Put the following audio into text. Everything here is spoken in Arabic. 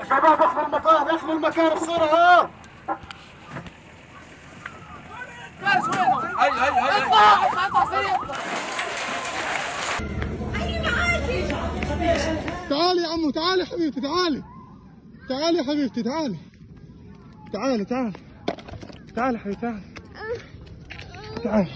يا شباب اخذوا المكان اخذوا المكان بسرعة تعالي يا عمو تعالي حبيبتي تعالي. تعالي يا حبيبتي تعالي. تعالي تعالي. تعالي حبيبتي تعالي. تعالي.